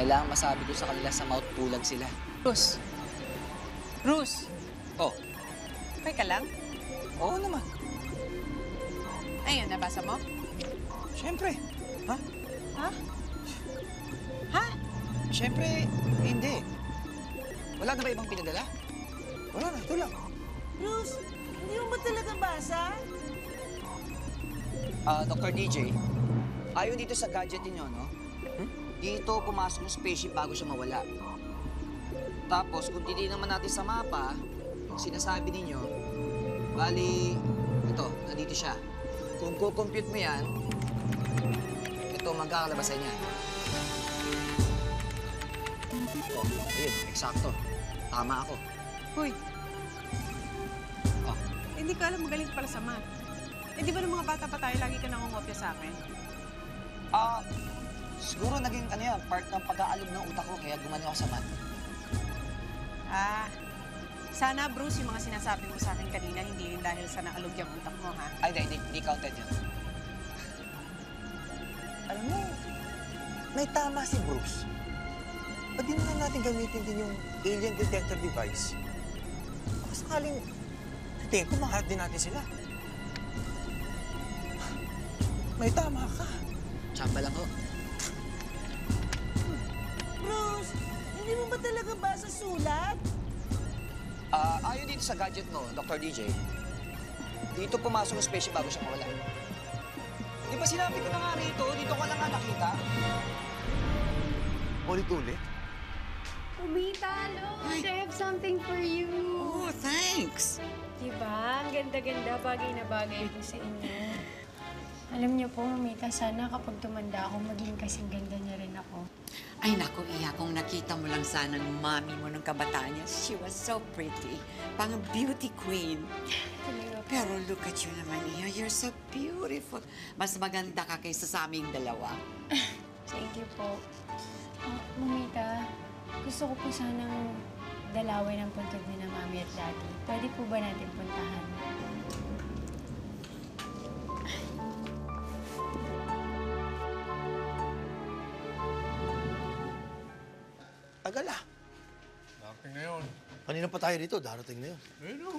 Kailangan masabi ko sa kanila sa mouth kulang sila. Bruce. Bruce, Oh, okay ka lang? oo naman. Ayun, nabasa mo? Siyempre. Ha? Ha? Ha? Siyempre, hindi. Wala na ba ibang pinadala? Wala na, ito lang. Bruce, hindi mo ba talaga basa? Ah, Dr. DJ, ayon dito sa gadget ninyo, no? Dito pumasok yung spaceship bago siya mawala. Tapos, kung titignan naman natin sa mapa, sinasabi ninyo, bali, ito, nandito siya. Kung kukompute mo yan, ito, magkakalabasan niya. Oh, ayun, eksakto. Tama ako. Hoy, Ah, hindi ko alam magaling pala sa math. Eh, di ba nung mga bata pa tayo, lagi ka nangungopya sa akin? ah, siguro naging ano yan, part ng pag-aalog ng utak ko, kaya gumaling ako sa math. Ah, sana Bruce, yung mga sinasabi mo sa akin kanina, hindi yun dahil sa naalog yung utak mo, ha? Ay, hindi, hindi, hindi counted yun. Alam mo, may tama si Bruce. Ba't di na natin gamitin din yung alien detector device? Baka sakaling, tingin ko maharap din natin sila. May tama ka. Tsamba lang ho. Hindi mo ba talaga basa sulat? Ah, ayon dito sa gadget mo, Dr. DJ, dito pumasok yung spaceship bago siya mawala. Di ba sinabi ko na nga rito, dito ko lang nga nakita. Ulit-ulit. Umita, look! I have something for you. Oh, thanks. Diba? Ang ganda-ganda, bagay na bagay po sa inyo. Alam niyo po, Umita, sana kapag tumanda ako, maging kasing ganda niya rin ako. Ay, naku, Iya, kung nakita mo lang sana ng mami mo ng kabataan niya, she was so pretty. Pang beauty queen. Pero look at you naman, Iya. You're so beautiful. Mas maganda ka kaysa sa aming dalawa. Thank you po. Uh, Mamita, gusto ko po sanang dalawin ang puntod ni na Mami at Daddy. Pwede po ba natin puntahan? Kanina pa tayo rito, darating na yun. Ayun o.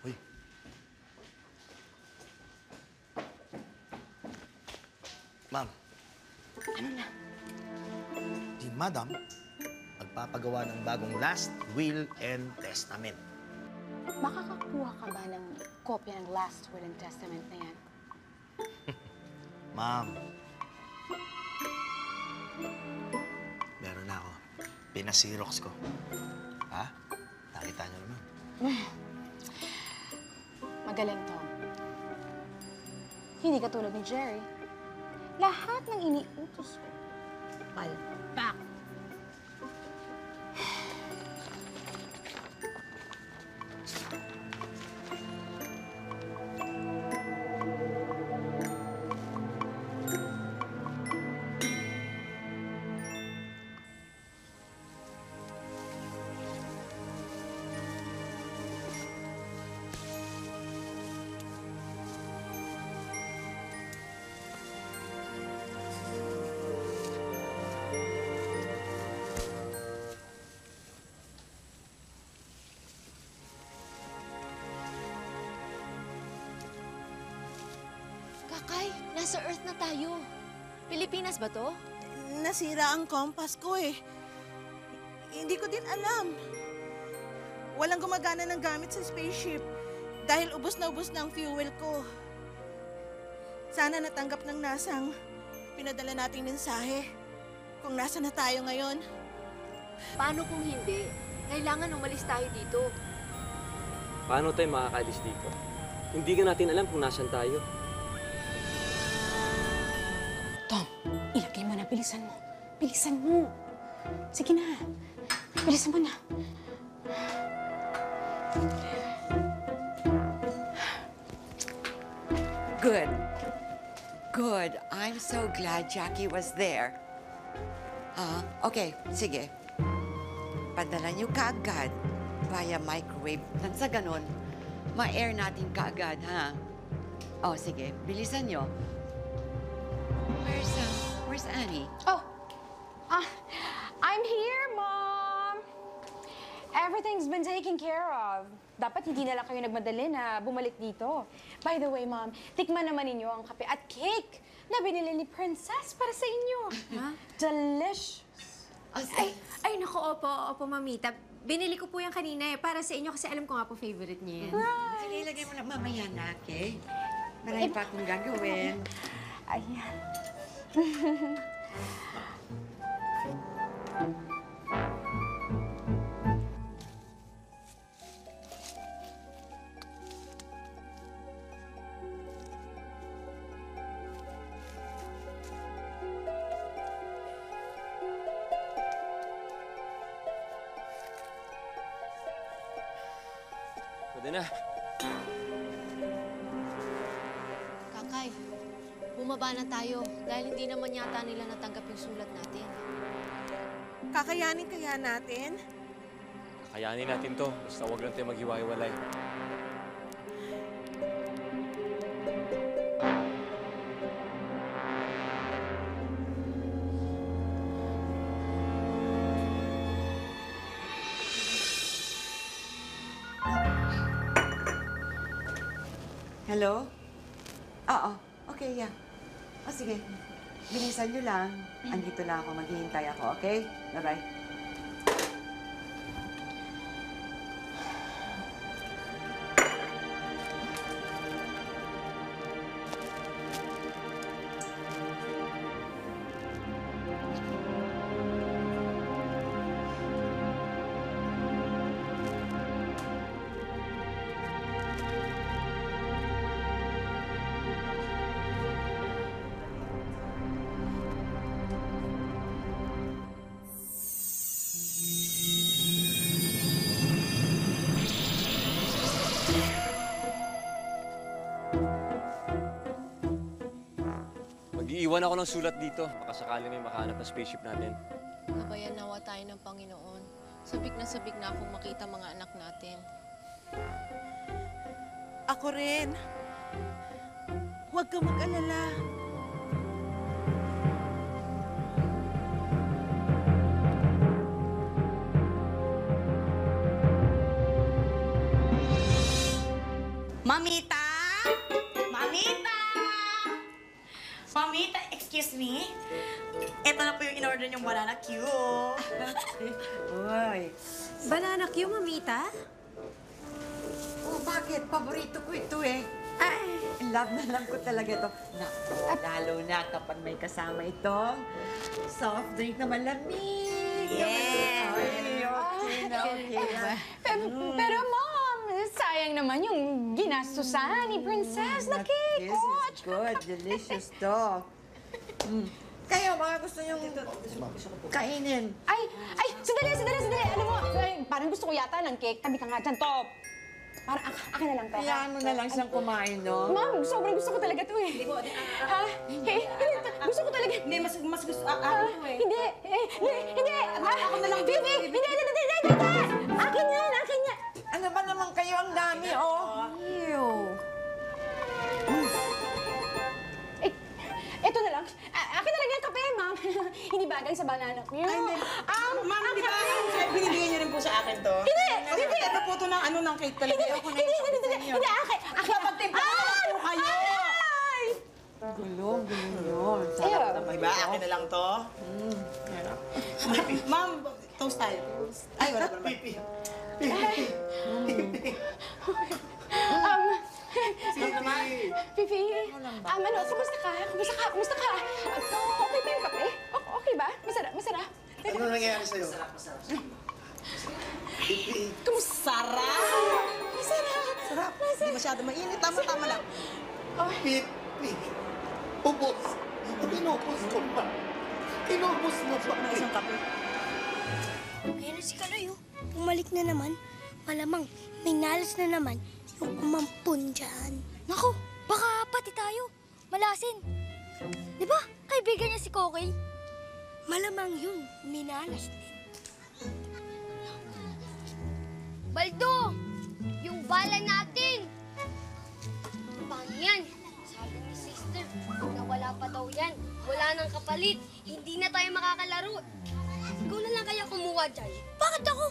Uy. Ma'am. Ano na? Si Madam, magpapagawa ng bagong last will and testament. Makakakuha ka ba ng kopya ng last will and testament na yan? Ma'am. Meron na ako. Pinasirox ko. Ha? Nakita niyo naman. Magaling, Tom. Hindi katulad ni Jerry. Lahat ng iniutos ko, palpak. Kakay, nasa Earth na tayo. Pilipinas ba to? Nasira ang compass ko eh. Hindi ko din alam. Walang gumagana ng gamit sa spaceship dahil ubos na ubos na ang fuel ko. Sana natanggap ng nasang pinadala nating mensahe kung nasa na tayo ngayon. Paano kung hindi? Kailangan umalis tayo dito. Paano tayo makakalis dito? Hindi nga natin alam kung nasan tayo. Tom, ilagay mo na. Bilisan mo. Bilisan mo. Sige na. Bilisan mo na. Good. Good. I'm so glad Jackie was there. Ah, okay, sige. Padala niyo kaagad via microwave. Nang sa ganon, ma-air natin kaagad, ha? Oh, sige. Bilisan niyo. Where's, uh, where's Annie? Oh, uh, I'm here, Mom. Everything's been taken care of. Dapat hindi na lang kayo nagmadali na bumalik dito. By the way, Mom, tikman naman ninyo ang kape at cake na binili ni Princess para sa inyo. Huh? Delicious. Ay, ay, naku, opo, opo, mamita. Binili ko po yan kanina eh, para sa inyo kasi alam ko nga po favorite niya yan. Right. Sige, ilagay mo na mamaya na, okay? Marami pa akong gagawin. Ayan. Pwede na. Kakay, bumaba na tayo dahil hindi naman yata nila natanggap yung sulat natin. Kakayanin kaya natin? Kakayanin natin to. Basta huwag lang tayo maghiwa-hiwalay. Hello? Oo. Okay, yeah. O sige. Bilisan nyo lang. Andito lang ako. Maghihintay ako, okay? Bye-bye. Mag-iiwan ako ng sulat dito. Baka sakali may makahanap ng spaceship natin. Nabayan nawa tayo ng Panginoon. Sabik na sabik na akong makita mga anak natin. Ako rin. Huwag ka mag-alala. Mamita! Mamita! Mamita, excuse me? Ito na po yung in-order niyong banana Q. Uy. Banana Q, mamita? Oh, bakit? Paborito ko ito eh. Ay, Love na love ko talaga ito. Naku, lalo na kapag may kasama itong soft drink na malamig. Yes. Ay, okay na, okay na. Pero, pero Mom, sayang naman yung ginastusan ni Princess na cake. This is good. Delicious to. Mm. Kayo, mga gusto niyong kainin. Ay, ay, sandali, sandali, sandali. Alam mo, ay, parang gusto ko yata ng cake. Tabi ka nga dyan, Top. Parang ak akin na lang to. ha? Hayaan mo na lang siyang kumain, no? Ma'am, sobrang gusto ko talaga to eh. Ha? Eh, hindi, gusto ko talaga. Hindi, mas, mas gusto, ah, Ah, ako eh. hindi, eh, hindi, hindi. Ako talaga. Hindi, Ako na hindi, yung hindi, hindi, hindi, hindi, akin, akin. Po kayo. Ay! Gulo, gulo yun. Ew. Diba? Akin na lang to. Ma'am, toast tayo. Ay, wala pa naman. Um, Pipi, um, ano, kumusta ka? Kumusta ka? Kumusta ka? Okay ba yung kape? O- okay ba? Masarap, masarap. Ano nangyayari sa'yo? Sarap! Masarap! Sarap! Hindi masyado mainit. Tama-tama lang. Pip, Pip. Ubos. Tinubos ko pa. Tinubos mo pa. Ng isang kape. Ayun na si Kaloy, oh. Bumalik na naman. Malamang may nalas na naman yung umampun dyan. Naku, baka pati tayo. Malasin. Di ba, kaibigan niya si Kokoy? Malamang yun, minalas din. Baldo! Bala natin! Paano yan? Sabi ni sister, nawala pa daw yan. Wala nang kapalit. Hindi na tayo makakalaro. Ikaw na lang kaya kumuha dyan. Bakit ako?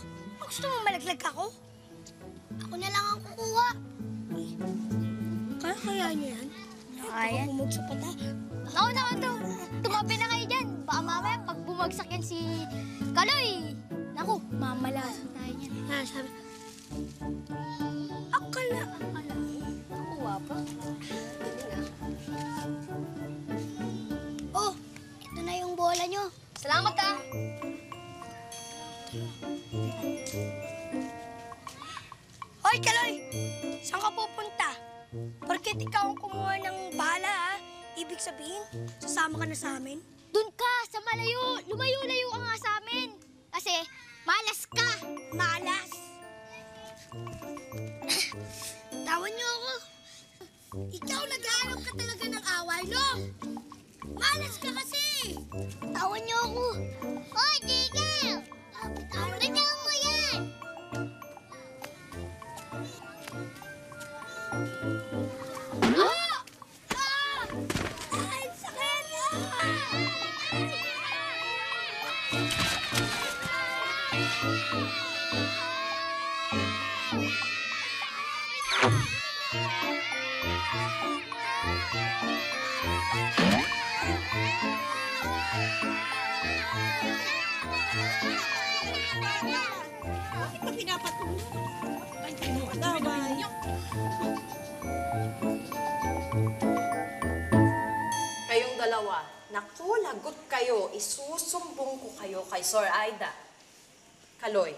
Gusto mo malaglag ako? Ako na lang ang kukuha. Kaya kaya niyo yan? Kaya. Bumagsak pa ta. Ako na to. Tumabi na kayo dyan. Baka mamaya pag bumagsak yan si Kaloy. Naku, mamalasan tayo niyan. Ah, sabi. Akala. Akala. Nakuha pa. Oh, ito na yung bola nyo. Salamat ah. Hoy, Kaloy! Saan ka pupunta? Porket ikaw ang kumuha ng bala, ha? Ibig sabihin, sasama ka na sa amin? Doon ka, sa malayo. Lumayo-layo ka nga sa amin. Kasi, malas ka. Malas? Tawan niyo ako. Ikaw naghahanap ka talaga ng away, no? Malas ka kasi. Tawan niyo ako. Hoy, Digel! Tawan Kayong dalawa, naku, lagot kayo. Isusumbong ko kayo kay Sir Aida. Kaloy,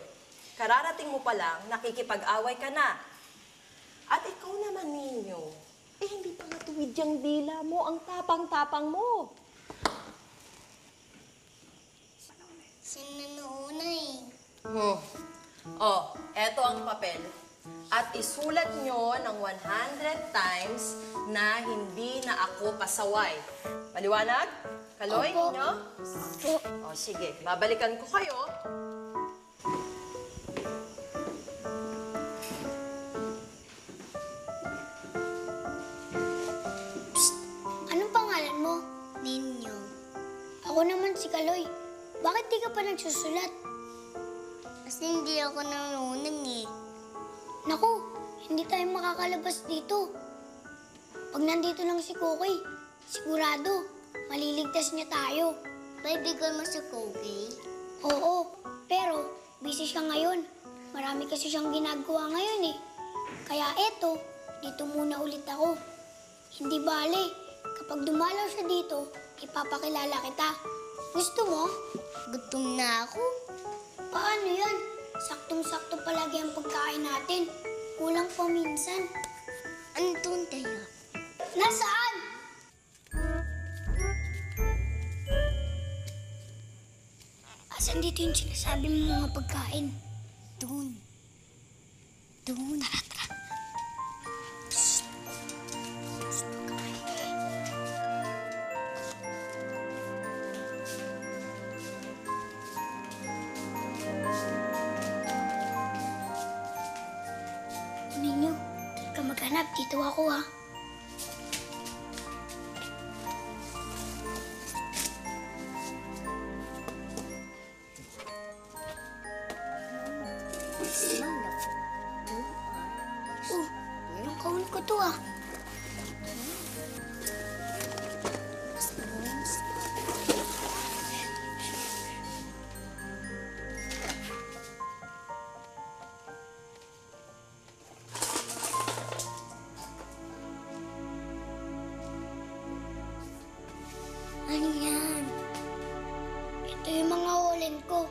kararating mo pa lang, nakikipag-away ka na. At ikaw naman ninyo, eh hindi pa matuwid yung dila mo, ang tapang-tapang mo. Sinunuuna eh. Hmm. Oh, eto ang papel. At isulat nyo ng 100 times na hindi na ako pasaway. Paliwanag? Kaloy, Opo. ninyo? O, sige. Babalikan ko kayo. Si Kaloy. Bakit di ka pa nagsusulat? Kasi hindi ako nanunang eh. Naku, hindi tayo makakalabas dito. Pag nandito lang si Kokoy, sigurado, maliligtas niya tayo. Kaibigan mo si Kokoy? Oo, pero busy siya ngayon. Marami kasi siyang ginagawa ngayon eh. Kaya eto, dito muna ulit ako. Hindi bale, kapag dumalaw siya dito, ipapakilala kita. Gusto mo? Gutom na ako. Paano yan? Saktong-sakto palagi ang pagkain natin. Kulang pa minsan. Andun tayo. Nasaan? Asan dito yung sinasabi mo mga pagkain? Doon. Maghanap. Dito Ano yan? Ito yung mga ulen ko.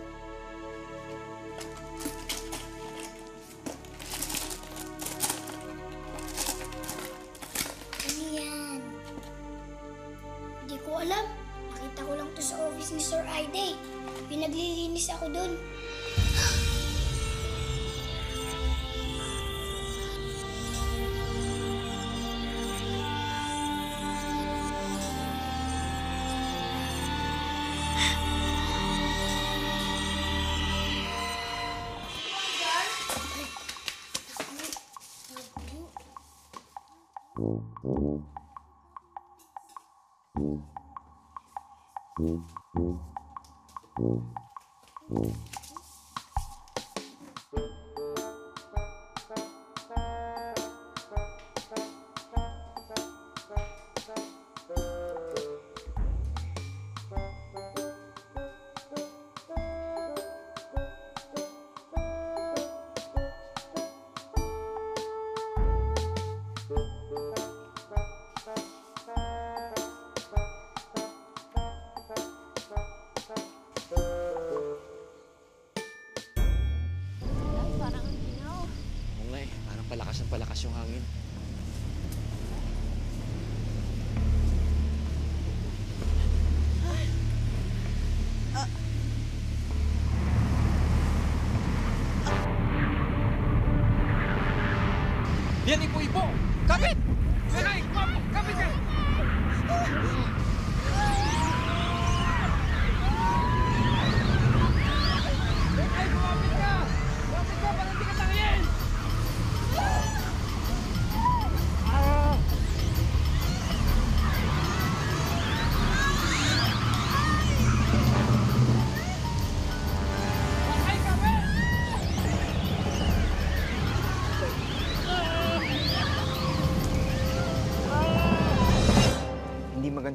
Mm-hmm.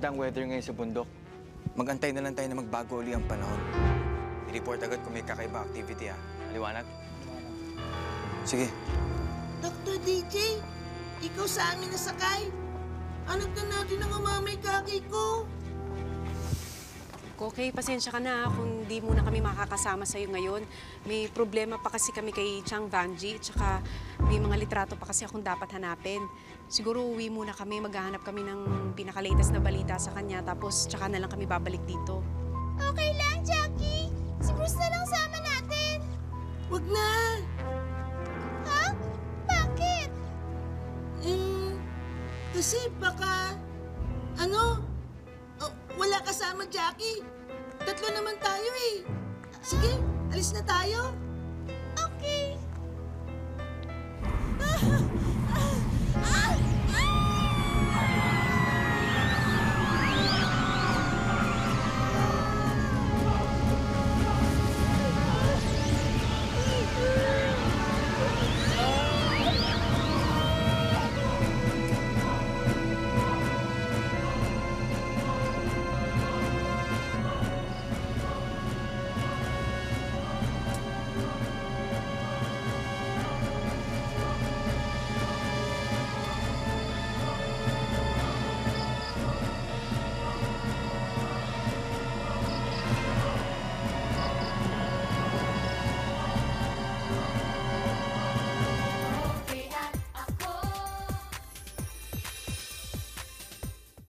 Maganda ang weather ngayon sa bundok. Magantay na lang tayo na magbago uli ang panahon. I-report agad kung may kakaiba activity ah. Maliwanag? Sige. Dr. DJ, ikaw sa amin nasakay. Anak na natin ang umamay kaki ko. Okay, pasensya ka na kung di muna kami makakasama sa'yo ngayon. May problema pa kasi kami kay Chang Vanji, tsaka may mga litrato pa kasi akong dapat hanapin. Siguro uwi muna kami, maghahanap kami ng pinakalatest na balita sa kanya, tapos tsaka na lang kami babalik dito. Okay lang, Jackie. Si Bruce na lang sama natin. Wag na. Ha? Bakit? Eh, kasi baka, ano, oh, wala kasama Jackie. Tatlo naman tayo eh. Sige, alis na tayo.